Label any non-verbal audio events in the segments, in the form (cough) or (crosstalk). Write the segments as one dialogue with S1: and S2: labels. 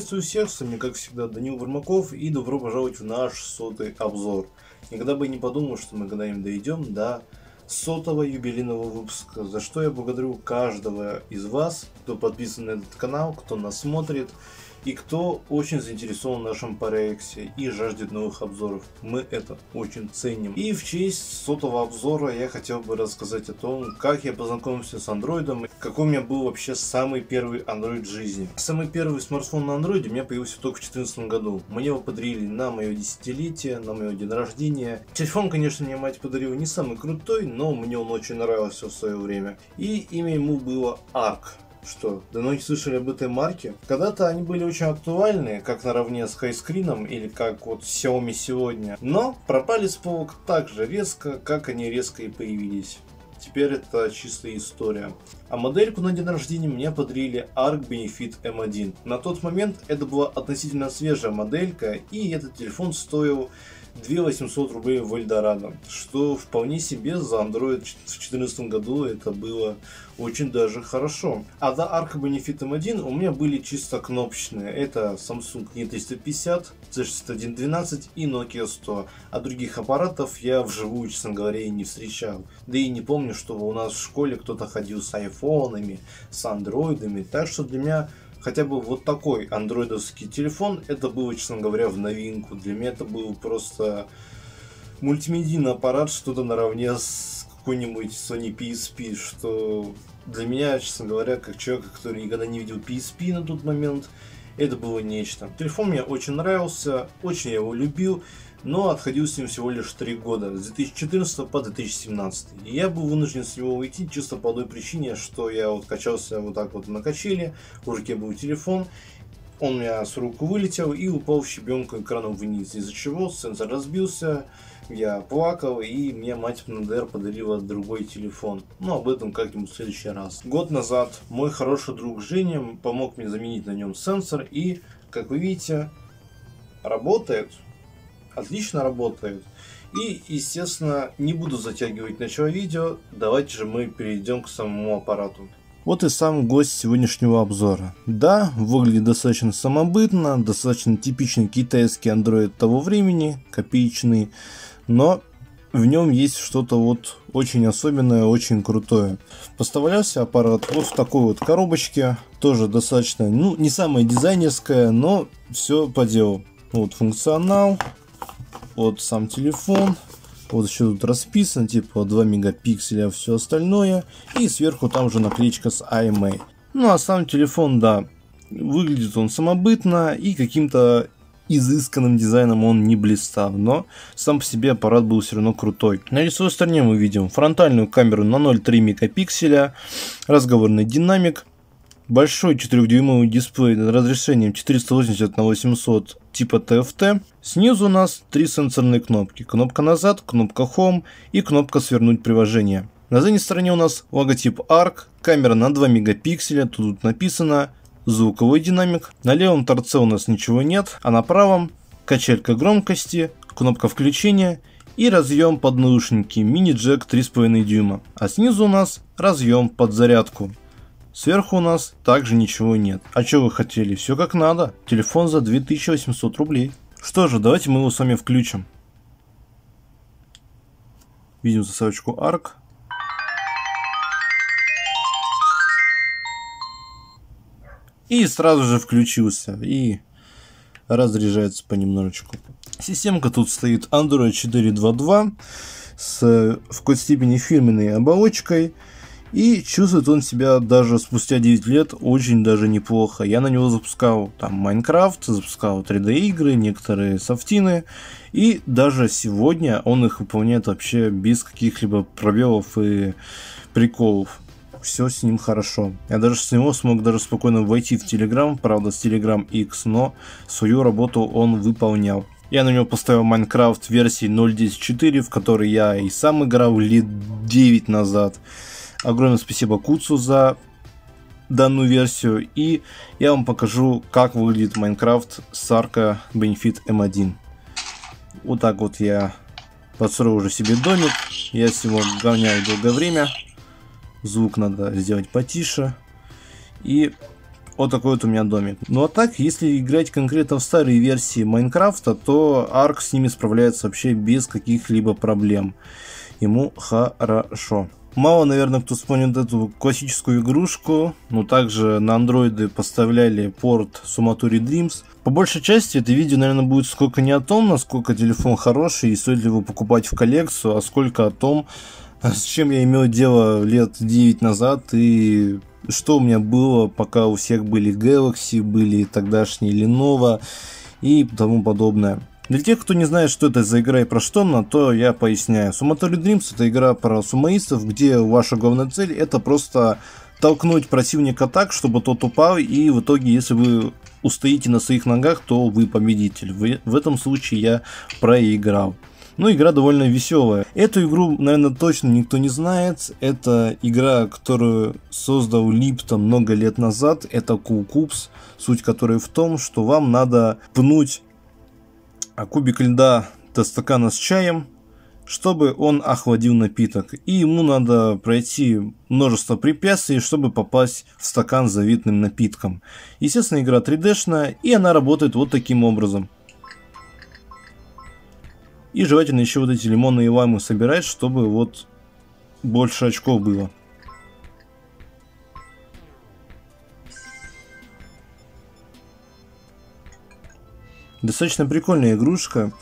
S1: Приветствую всех, с вами как всегда Данил Бурмаков и добро пожаловать в наш сотый обзор. Никогда бы не подумал, что мы когда-нибудь дойдем до сотого юбилейного выпуска, за что я благодарю каждого из вас, кто подписан на этот канал, кто нас смотрит и кто очень заинтересован в нашем проекте и жаждет новых обзоров. Мы это очень ценим. И в честь сотого обзора я хотел бы рассказать о том, как я познакомился с андроидом, какой у меня был вообще самый первый андроид жизни. Самый первый смартфон на андроиде у меня появился только в 2014 году. Мне его подарили на мое десятилетие, на мое день рождения. Телефон, конечно, мне мать подарила не самый крутой, но мне он очень нравился в свое время. И имя ему было Arc. Что, давно не слышали об этой марке? Когда-то они были очень актуальны, как наравне с хайскрином или как вот Xiaomi сегодня. Но пропали с полок так же резко, как они резко и появились. Теперь это чистая история. А модельку на день рождения мне подарили Arc Benefit M1. На тот момент это была относительно свежая моделька, и этот телефон стоил 2800 рублей в Эльдорадо, что вполне себе за Android в 2014 году это было очень даже хорошо. А до Arc Benefit M1 у меня были чисто кнопочные. Это Samsung E350, C6112 и Nokia 100. А других аппаратов я вживую, честно говоря, и не встречал. Да и не помню, что у нас в школе кто-то ходил с айфонами, с андроидами. Так что для меня хотя бы вот такой андроидовский телефон, это было, честно говоря, в новинку. Для меня это был просто мультимедийный аппарат, что-то наравне с какой-нибудь Sony PSP, что для меня, честно говоря, как человека, который никогда не видел PSP на тот момент, это было нечто. Телефон мне очень нравился, очень я его любил но отходил с ним всего лишь 3 года, с 2014 по 2017. И я был вынужден с него уйти чисто по одной причине, что я вот качался вот так вот на качели, в руке был телефон, он у меня с рук вылетел и упал в щебенку экраном вниз, из-за чего сенсор разбился, я плакал, и мне мать на ДР подарила другой телефон. Но об этом как-нибудь в следующий раз. Год назад мой хороший друг Женя помог мне заменить на нем сенсор, и, как вы видите, работает отлично работает. И, естественно, не буду затягивать начало видео, давайте же мы перейдем к самому аппарату. Вот и сам гость сегодняшнего обзора. Да, выглядит достаточно самобытно, достаточно типичный китайский андроид того времени, копеечный, но в нем есть что-то вот очень особенное, очень крутое. Поставлялся аппарат вот в такой вот коробочке, тоже достаточно, ну, не самая дизайнерская, но все по делу. Вот функционал, вот сам телефон. Вот еще тут расписан, типа 2 мегапикселя, все остальное. И сверху там же наклеечка с IMA. Ну а сам телефон, да, выглядит он самобытно и каким-то изысканным дизайном он не блистал, но сам по себе аппарат был все равно крутой. На лицевой стороне мы видим фронтальную камеру на 0,3 мегапикселя, разговорный динамик, большой 4-дюймовый дисплей с разрешением 480 на 800 типа TFT. Снизу у нас три сенсорные кнопки. Кнопка назад, кнопка Home и кнопка свернуть приложение. На задней стороне у нас логотип ARC, камера на 2 мегапикселя, тут написано звуковой динамик. На левом торце у нас ничего нет, а на правом качелька громкости, кнопка включения и разъем под наушники мини-джек 3,5 дюйма. А снизу у нас разъем под зарядку. Сверху у нас также ничего нет. А что вы хотели? Все как надо. Телефон за 2800 рублей. Что же, давайте мы его с вами включим. Видим заставочку ARC. И сразу же включился. И разряжается понемножечку. Системка тут стоит Android 4.2.2 с в какой-то степени фирменной оболочкой. И чувствует он себя даже спустя 9 лет очень даже неплохо. Я на него запускал там Майнкрафт, запускал 3D игры, некоторые софтины. И даже сегодня он их выполняет вообще без каких-либо пробелов и приколов. Все с ним хорошо. Я даже с него смог даже спокойно войти в Telegram, правда с Telegram X, но свою работу он выполнял. Я на него поставил Майнкрафт версии 0.10.4, в которой я и сам играл лет 9 назад. Огромное спасибо Куцу за данную версию. И я вам покажу, как выглядит Майнкрафт с Arca Benefit M1. Вот так вот я построил уже себе домик. Я его гоняю долгое время. Звук надо сделать потише. И Вот такой вот у меня домик. Ну а так, если играть конкретно в старые версии Майнкрафта, то Арк с ними справляется вообще без каких-либо проблем. Ему хорошо. Мало, наверное, кто вспомнит эту классическую игрушку, но также на андроиды поставляли порт Sumatori Dreams. По большей части это видео, наверное, будет сколько не о том, насколько телефон хороший и стоит ли его покупать в коллекцию, а сколько о том, (laughs) с чем я имел дело лет 9 назад и что у меня было, пока у всех были Galaxy, были тогдашние Lenovo и тому подобное. Для тех, кто не знает, что это за игра и про что она, то я поясняю. Sumatori Dreams это игра про сумоистов, где ваша главная цель это просто толкнуть противника так, чтобы тот упал, и в итоге, если вы устоите на своих ногах, то вы победитель. В, в этом случае я проиграл. Ну, игра довольно веселая. Эту игру, наверное, точно никто не знает. Это игра, которую создал Липтон много лет назад. Это Cool Cubes, суть которой в том, что вам надо пнуть кубик льда до стакана с чаем, чтобы он охладил напиток. И ему надо пройти множество препятствий, чтобы попасть в стакан с завитным напитком. Естественно, игра 3D-шная, и она работает вот таким образом. И желательно еще вот эти лимонные лаймы собирать, чтобы вот больше очков было. Достаточно прикольная игрушка,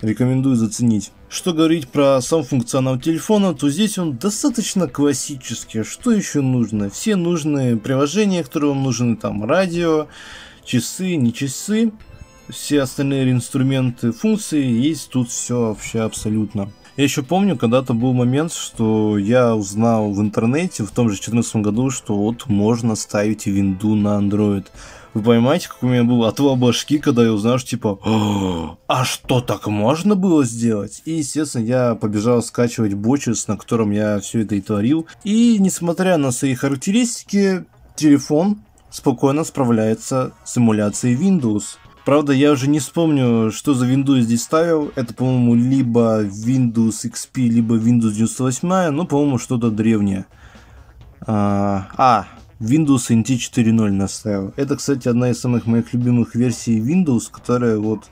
S1: рекомендую заценить. Что говорить про сам функционал телефона, то здесь он достаточно классический. Что еще нужно? Все нужные приложения, которые вам нужны, там радио, часы, не часы, все остальные инструменты, функции, есть тут все вообще абсолютно. Я еще помню, когда-то был момент, что я узнал в интернете в том же 2014 году, что вот можно ставить винду на Android. Вы понимаете, как у меня был отвал башки, когда я узнал, что типа, а что так можно было сделать? И, естественно, я побежал скачивать бочес, на котором я все это и творил. И, несмотря на свои характеристики, телефон спокойно справляется с эмуляцией Windows. Правда, я уже не вспомню, что за Windows здесь ставил. Это, по-моему, либо Windows XP, либо Windows 98, но, по-моему, что-то древнее. А, а Windows NT 4.0 наставил. Это, кстати, одна из самых моих любимых версий Windows, которая вот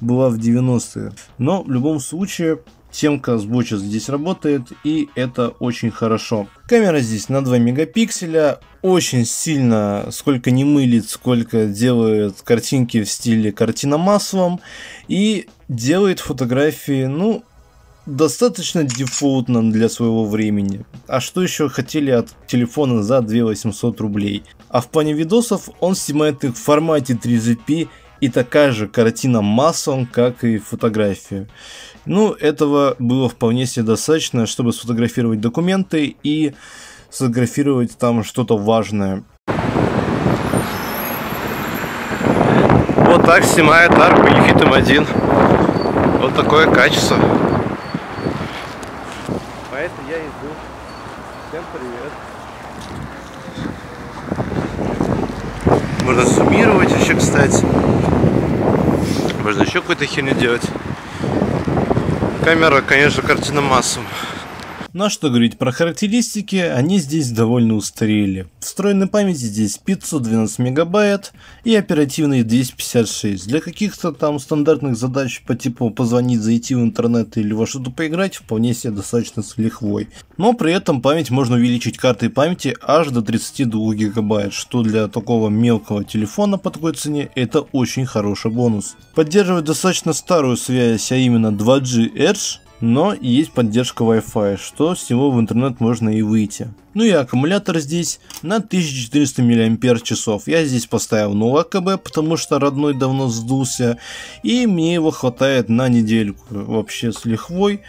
S1: была в 90-е. Но в любом случае, темка с Botches здесь работает, и это очень хорошо. Камера здесь на 2 мегапикселя, очень сильно, сколько не мылит, сколько делает картинки в стиле картина маслом, и делает фотографии, ну, достаточно дефолтно для своего времени. А что еще хотели от телефона за 2800 рублей? А в плане видосов он снимает их в формате 3GP и такая же картина массом, как и фотография. Ну, этого было вполне себе достаточно, чтобы сфотографировать документы и сфотографировать там что-то важное. Вот так снимает арку Ефит М1. Вот такое качество. Всем привет. Можно суммировать еще, кстати. Можно еще какую-то херню делать. Камера, конечно, картина массом. Ну а что говорить про характеристики, они здесь довольно устарели. Встроенной памяти здесь 512 мегабайт и оперативной 256. Для каких-то там стандартных задач по типу позвонить, зайти в интернет или во что-то поиграть вполне себе достаточно с лихвой. Но при этом память можно увеличить картой памяти аж до 32 гигабайт, что для такого мелкого телефона по такой цене это очень хороший бонус. Поддерживает достаточно старую связь, а именно 2G Edge, но есть поддержка Wi-Fi, что с него в интернет можно и выйти. Ну и аккумулятор здесь на 1400 мАч. Я здесь поставил 0 АКБ, потому что родной давно сдулся, и мне его хватает на недельку вообще с лихвой,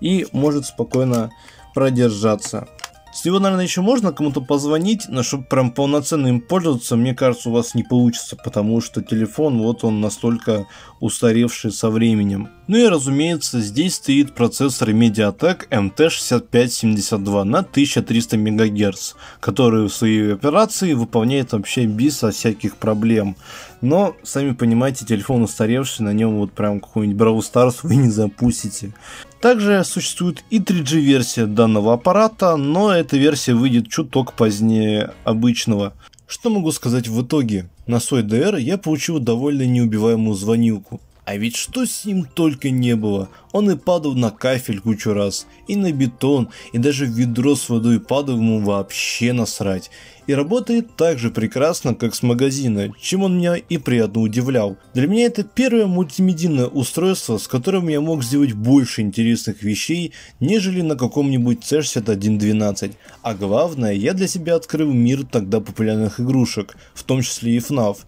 S1: и может спокойно продержаться. С него, наверное, еще можно кому-то позвонить, но чтобы прям полноценно им пользоваться, мне кажется, у вас не получится, потому что телефон, вот он настолько устаревший со временем. Ну и разумеется, здесь стоит процессор MediaTek MT6572 на 1300 МГц, который в своей операции выполняет вообще без всяких проблем. Но, сами понимаете, телефон устаревший, на нем вот прям какой-нибудь Brawl Stars вы не запустите. Также существует и 3G версия данного аппарата, но эта версия выйдет чуток позднее обычного. Что могу сказать в итоге? На свой DR я получил довольно неубиваемую звонилку. А ведь что с ним только не было. Он и падал на кафель кучу раз, и на бетон, и даже в ведро с водой падал ему вообще насрать. И работает так же прекрасно, как с магазина, чем он меня и приятно удивлял. Для меня это первое мультимедийное устройство, с которым я мог сделать больше интересных вещей, нежели на каком-нибудь C6112. А главное, я для себя открыл мир тогда популярных игрушек, в том числе и FNAF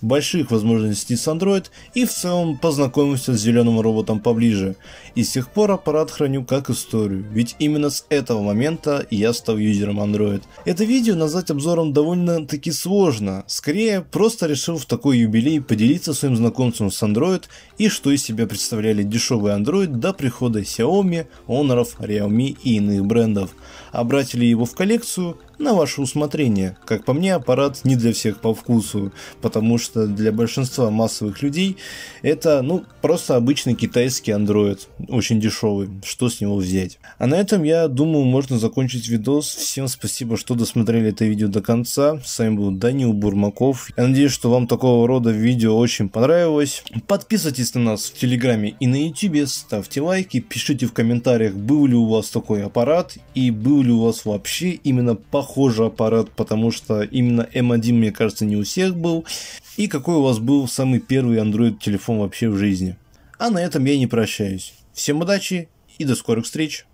S1: больших возможностей с Android и в целом познакомился с зеленым роботом поближе. И с тех пор аппарат храню как историю, ведь именно с этого момента я стал юзером Android. Это видео назвать обзором довольно таки сложно, скорее просто решил в такой юбилей поделиться своим знакомством с Android и что из себя представляли дешевый Android до прихода Xiaomi, Honor, Realme и иных брендов. А брать ли его в коллекцию на ваше усмотрение. Как по мне, аппарат не для всех по вкусу, потому что для большинства массовых людей это, ну, просто обычный китайский Android, очень дешевый, что с него взять. А на этом, я думаю, можно закончить видос. Всем спасибо, что досмотрели это видео до конца. С вами был Данил Бурмаков. Я надеюсь, что вам такого рода видео очень понравилось. Подписывайтесь на нас в Телеграме и на Ютубе, ставьте лайки, пишите в комментариях, был ли у вас такой аппарат и был ли у вас вообще именно по похожий аппарат, потому что именно M1, мне кажется, не у всех был. И какой у вас был самый первый Android телефон вообще в жизни. А на этом я не прощаюсь. Всем удачи и до скорых встреч!